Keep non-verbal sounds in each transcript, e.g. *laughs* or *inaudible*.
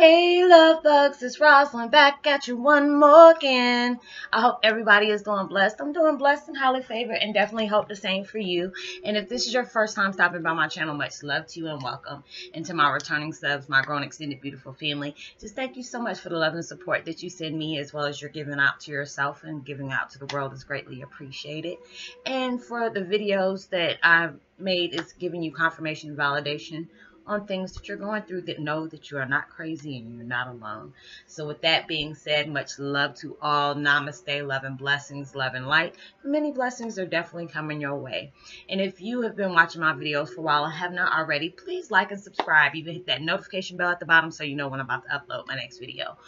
Hey, love bugs, it's Roslynn back at you one more again. I hope everybody is doing blessed. I'm doing blessed and highly favored and definitely hope the same for you. And if this is your first time stopping by my channel, much love to you and welcome. And to my returning subs, my grown extended beautiful family, just thank you so much for the love and support that you send me as well as you're giving out to yourself and giving out to the world is greatly appreciated. And for the videos that I've made is giving you confirmation and validation on things that you're going through that know that you are not crazy and you're not alone. So with that being said, much love to all. Namaste, love and blessings, love and light. Many blessings are definitely coming your way. And if you have been watching my videos for a while and have not already, please like and subscribe. Even hit that notification bell at the bottom so you know when I'm about to upload my next video.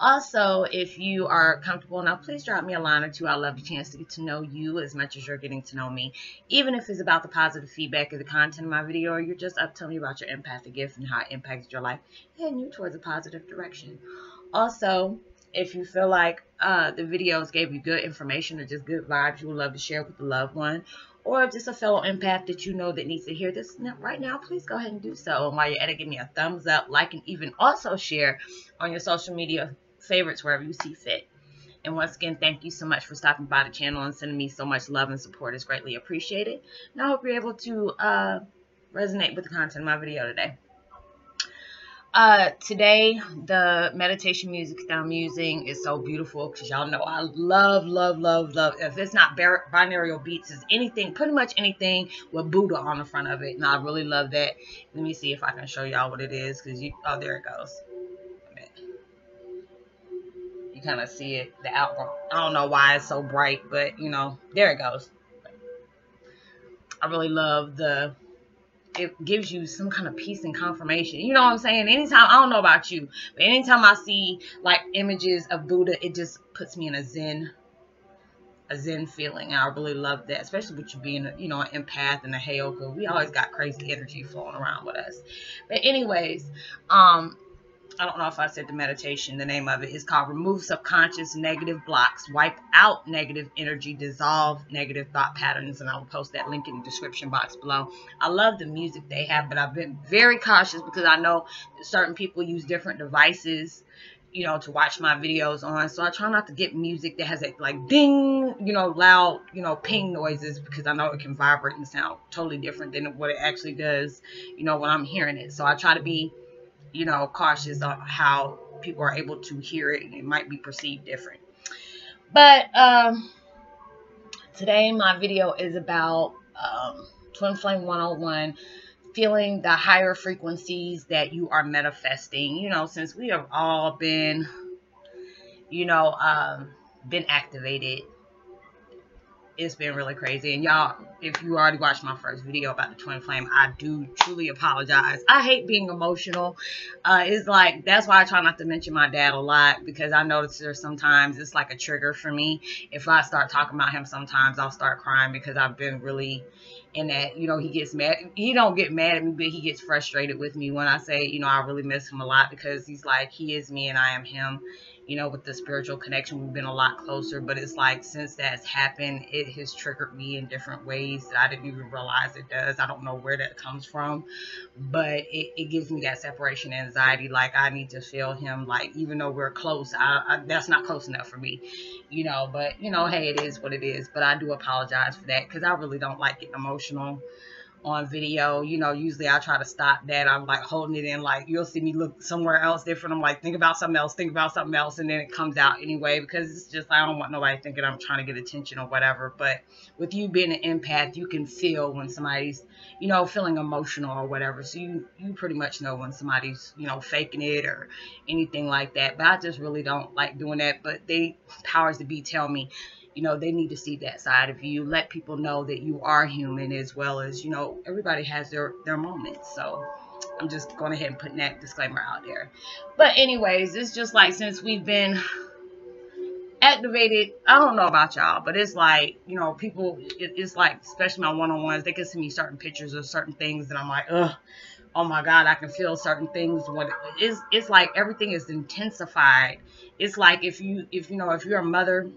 Also, if you are comfortable now, please drop me a line or two. I'd love the chance to get to know you as much as you're getting to know me. Even if it's about the positive feedback of the content of my video or you're just up telling me about your empathic gift and how it impacted your life, heading you towards a positive direction. Also, if you feel like uh, the videos gave you good information or just good vibes you would love to share with a loved one or just a fellow empath that you know that needs to hear this right now, please go ahead and do so. And while you're at it, give me a thumbs up, like, and even also share on your social media favorites wherever you see fit. And once again, thank you so much for stopping by the channel and sending me so much love and support. It's greatly appreciated. And I hope you're able to uh, resonate with the content of my video today. Uh, today, the meditation music that I'm using is so beautiful because y'all know I love, love, love, love. If it's not binaural beats, it's anything, pretty much anything with Buddha on the front of it. And I really love that. Let me see if I can show y'all what it is because you, oh, there it goes You kind of see it, the outline. I don't know why it's so bright, but you know, there it goes. I really love the, it gives you some kind of peace and confirmation. You know what I'm saying? Anytime, I don't know about you, but anytime I see like images of Buddha, it just puts me in a zen, a zen feeling. And I really love that, especially with you being, you know, an empath and a Heyoka. We always got crazy energy flowing around with us. But anyways, um, I don't know if I said the meditation, the name of it is called Remove Subconscious Negative Blocks, Wipe Out Negative Energy, Dissolve Negative Thought Patterns. And I will post that link in the description box below. I love the music they have, but I've been very cautious because I know certain people use different devices you know, to watch my videos on. So I try not to get music that has a like ding, you know, loud, you know, ping noises because I know it can vibrate and sound totally different than what it actually does, you know, when I'm hearing it. So I try to be you know, cautious on how people are able to hear it it might be perceived different. But um, today my video is about um, Twin Flame 101 feeling the higher frequencies that you are manifesting. You know, since we have all been, you know, um, been activated it's been really crazy. And y'all, if you already watched my first video about the twin flame, I do truly apologize. I hate being emotional. Uh, it's like, that's why I try not to mention my dad a lot because I notice there's sometimes it's like a trigger for me. If I start talking about him, sometimes I'll start crying because I've been really in that, you know, he gets mad. He don't get mad at me, but he gets frustrated with me when I say, you know, I really miss him a lot because he's like, he is me and I am him you know, with the spiritual connection, we've been a lot closer. But it's like since that's happened, it has triggered me in different ways that I didn't even realize it does. I don't know where that comes from, but it, it gives me that separation anxiety. Like I need to feel him. Like even though we're close, I, I, that's not close enough for me, you know. But you know, hey, it is what it is. But I do apologize for that because I really don't like getting emotional on video. You know, usually I try to stop that. I'm like holding it in, like you'll see me look somewhere else different. I'm like, think about something else, think about something else, and then it comes out anyway because it's just I don't want nobody thinking I'm trying to get attention or whatever. But with you being an empath, you can feel when somebody's, you know, feeling emotional or whatever. So you you pretty much know when somebody's, you know, faking it or anything like that. But I just really don't like doing that. But they powers to be tell me you know, they need to see that side of you. Let people know that you are human as well as, you know, everybody has their, their moments. So I'm just going ahead and putting that disclaimer out there. But anyways, it's just like since we've been activated, I don't know about y'all, but it's like, you know, people, it, it's like, especially my one-on-ones, they can send me certain pictures of certain things and I'm like, ugh, oh my God, I can feel certain things. When it's, it's like everything is intensified. It's like if you, if you know, if you're a mother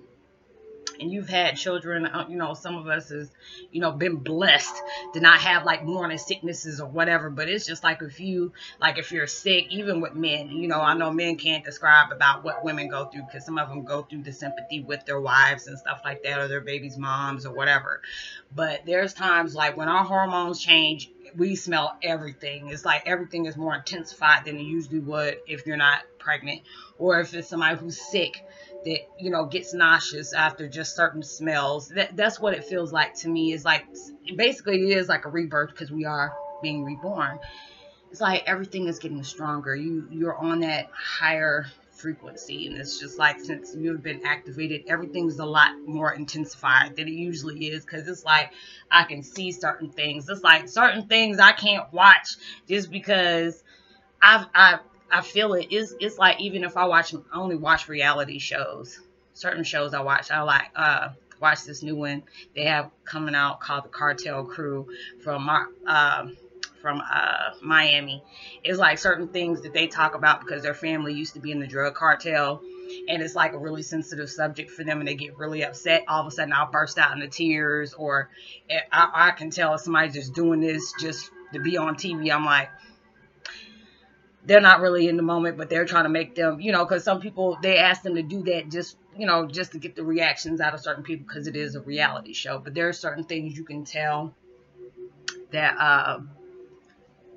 and you've had children, uh, you know, some of us has, you know, been blessed to not have like morning sicknesses or whatever. But it's just like if you, like if you're sick, even with men, you know, I know men can't describe about what women go through because some of them go through the sympathy with their wives and stuff like that or their baby's moms or whatever. But there's times like when our hormones change, we smell everything. It's like everything is more intensified than it usually would if you're not pregnant or if it's somebody who's sick that you know gets nauseous after just certain smells. That that's what it feels like to me. Is like basically it is like a rebirth because we are being reborn. It's like everything is getting stronger. You you're on that higher frequency and it's just like since you've been activated everything's a lot more intensified than it usually is because it's like i can see certain things it's like certain things i can't watch just because i've i I feel it is it's like even if I watch I only watch reality shows. Certain shows I watch. I like uh watch this new one they have coming out called the Cartel Crew from uh, from uh, Miami. It's like certain things that they talk about because their family used to be in the drug cartel and it's like a really sensitive subject for them and they get really upset all of a sudden i'll burst out into tears or i, I can tell if somebody's just doing this just to be on tv i'm like they're not really in the moment, but they're trying to make them, you know, because some people they ask them to do that just, you know, just to get the reactions out of certain people because it is a reality show. But there are certain things you can tell that uh,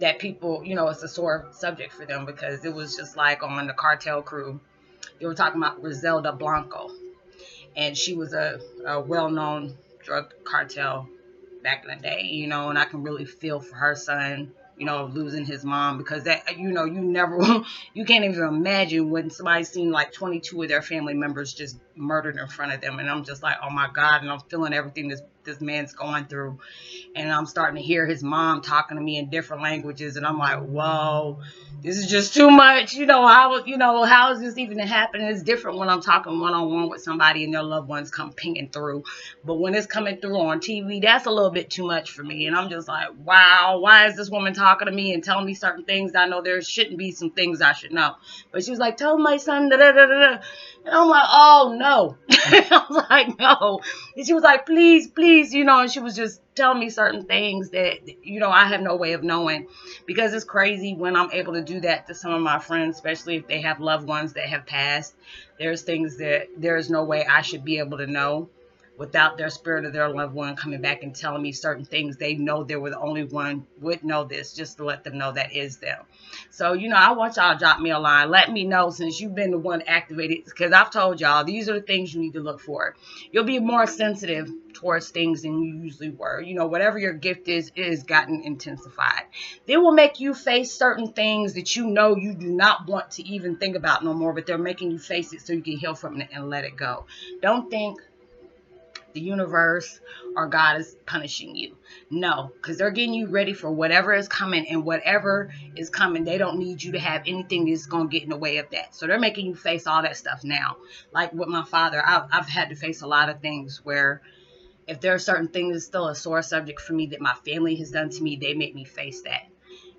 that people, you know, it's a sore subject for them because it was just like on the cartel crew, they were talking about Griselda Blanco, and she was a, a well-known drug cartel back in the day, you know, and I can really feel for her son you know, losing his mom because that, you know, you never, *laughs* you can't even imagine when somebody's seen like 22 of their family members just murdered in front of them. And I'm just like, oh my God. And I'm feeling everything this, this man's going through. And I'm starting to hear his mom talking to me in different languages. And I'm like, whoa, this is just too much. You know, how, you know, how is this even happening? It's different when I'm talking one on one with somebody and their loved ones come pinging through. But when it's coming through on TV, that's a little bit too much for me. And I'm just like, wow, why is this woman talking to me and telling me certain things I know there shouldn't be some things I should know? But she was like, tell my son, da da da da. And I'm like, oh no. *laughs* I was like, no. And she was like, please, please, you know, and she was just telling me certain things that, you know, I have no way of knowing because it's crazy when I'm able to do that to some of my friends, especially if they have loved ones that have passed. There's things that there's no way I should be able to know without their spirit of their loved one coming back and telling me certain things they know they were the only one would know this just to let them know that is them. So you know i want y'all to drop me a line. Let me know since you've been the one activated because i've told y'all these are the things you need to look for. You'll be more sensitive towards things than you usually were. You know whatever your gift is is gotten intensified. They will make you face certain things that you know you do not want to even think about no more but they're making you face it so you can heal from it and let it go. Don't think the universe or God is punishing you. No, because they're getting you ready for whatever is coming, and whatever is coming, they don't need you to have anything that's going to get in the way of that. So they're making you face all that stuff now. Like with my father, I've, I've had to face a lot of things where if there are certain things that's still a sore subject for me that my family has done to me, they make me face that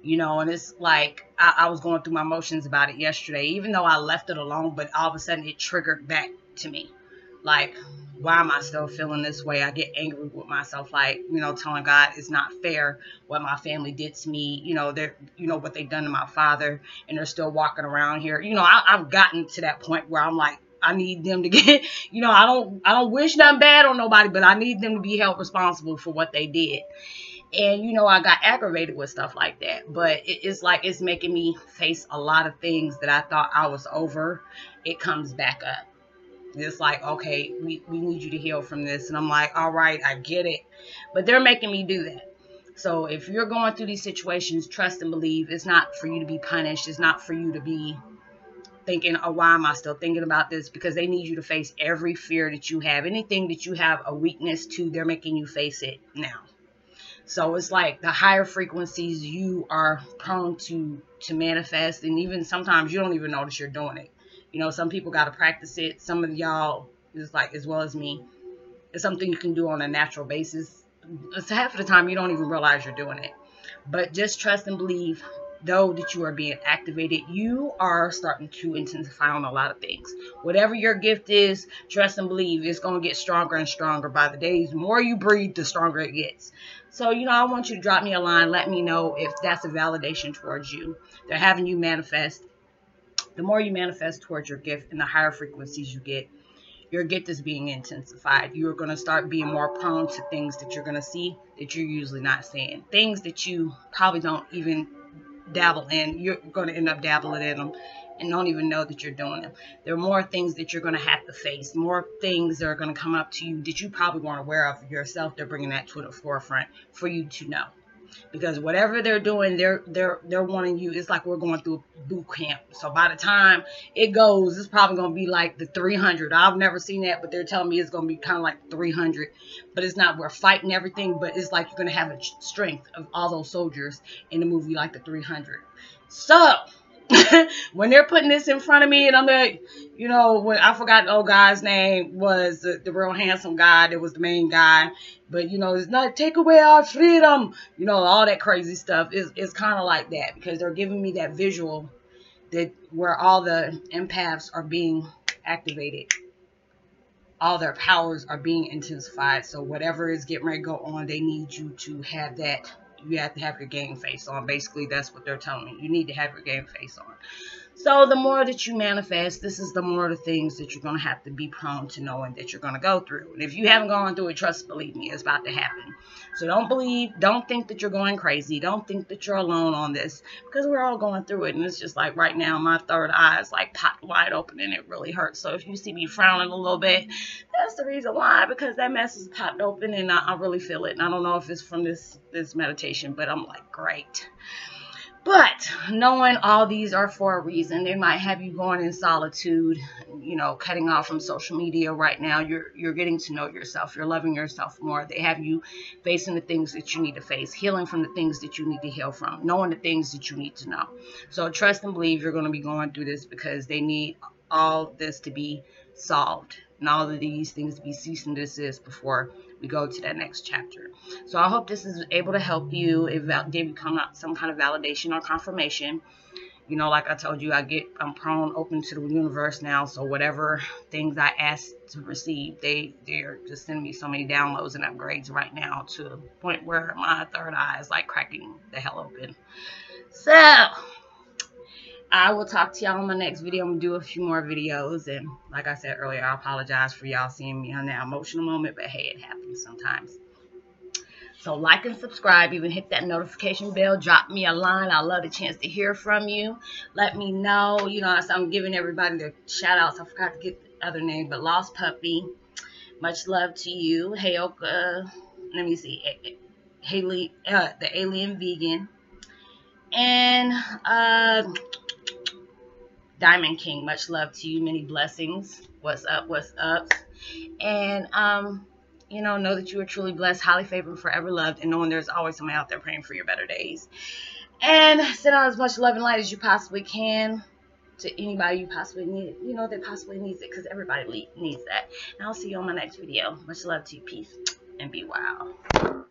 you know, and it's like I, I, was going through my emotions about it yesterday, even though I left it alone, but all of a sudden it triggered back to me. Like, why am I still feeling this way? I get angry with myself, like, you know, telling God it's not fair what my family did to me, you know, they're, you know, what they've done to my father, and they're still walking around here. You know, I, I've gotten to that point where I'm like, I need them to *laughs* get, you know, I don't, I don't wish nothing bad on nobody, but I need them to be held responsible for what they did. And, you know, I got aggravated with stuff like that, but it, it's like, it's making me face a lot of things that I thought I was over. It comes back up it's like, okay, we, we need you to heal from this. And I'm like, all right, I get it. But they're making me do that. So if you're going through these situations, trust and believe it's not for you to be punished. It's not for you to be thinking, oh, why am I still thinking about this? Because they need you to face every fear that you have. Anything that you have a weakness to, they're making you face it now. So it's like the higher frequencies you are prone to to manifest, and even sometimes you don't even notice you're doing it. You know, some people got to practice it. Some of y'all is like, as well as me, it's something you can do on a natural basis. It's half of the time you don't even realize you're doing it. But just trust and believe though that you are being activated, you are starting to intensify on a lot of things. Whatever your gift is, trust and believe it's going to get stronger and stronger by the days. The more you breathe, the stronger it gets. So, you know, I want you to drop me a line. Let me know if that's a validation towards you. They're having you manifest. The more you manifest towards your gift and the higher frequencies you get, your gift is being intensified. You're going to start being more prone to things that you're going to see that you're usually not seeing. Things that you probably don't even dabble in. You're going to end up dabbling in them and don't even know that you're doing them. There are more things that you're going to have to face, more things that are going to come up to you that you probably weren't aware of yourself. They're bringing that to the forefront for you to know because whatever they're doing, they're they're they're wanting you. It's like we're going through boot camp. So by the time it goes, it's probably gonna be like the 300. I've never seen that, but they're telling me it's gonna be kind of like 300. But it's not. We're fighting everything, but it's like you're gonna have a strength of all those soldiers in the movie like the 300. So *laughs* when they're putting this in front of me and I'm like, you know, when I forgot oh, the old guy's name was the, the real handsome guy that was the main guy. But, you know, it's not take away our freedom. You know, all that crazy stuff is, is kind of like that because they're giving me that visual that where all the empaths are being activated. All their powers are being intensified. So whatever is getting ready to go on, they need you to have that you have to have your game face on. Basically, that's what they're telling me. You need to have your game face on. So the more that you manifest, this is the more the things that you're going to have to be prone to knowing that you're going to go through. And if you haven't gone through it, trust, believe me, it's about to happen. So don't believe, don't think that you're going crazy. Don't think that you're alone on this because we're all going through it. And it's just like right now, my third eye is like popped wide open and it really hurts. So if you see me frowning a little bit, that's the reason why, because that mess is popped open and I, I really feel it. And I don't know if it's from this, this meditation, but I'm like, great. But knowing all these are for a reason, they might have you going in solitude, you know, cutting off from social media right now. You're you're getting to know yourself. You're loving yourself more. They have you facing the things that you need to face, healing from the things that you need to heal from, knowing the things that you need to know. So trust and believe you're going to be going through this because they need all this to be solved and all of these things to be cease and desist before we go to that next chapter. So I hope this is able to help you. It gave you come out some kind of validation or confirmation. You know, like I told you, I get I'm prone open to the universe now. So whatever things I ask to receive, they they're just sending me so many downloads and upgrades right now to the point where my third eye is like cracking the hell open. So I will talk to y'all in my next video. I'm going to do a few more videos. And like I said earlier, I apologize for y'all seeing me on that emotional moment. But hey, it happens sometimes. So like and subscribe. Even hit that notification bell. Drop me a line. I love the chance to hear from you. Let me know. You know, I'm giving everybody their shout outs. I forgot to get the other name. But Lost Puppy. Much love to you. Heyoka. Let me see. Haley, uh, the Alien Vegan. And, uh, Diamond King, much love to you. Many blessings. What's up? What's up? And, um, you know, know that you are truly blessed, highly favored, forever loved, and knowing there's always somebody out there praying for your better days. And send out as much love and light as you possibly can to anybody you possibly need. You know, that possibly needs it because everybody needs that. And I'll see you on my next video. Much love to you. Peace and be wild.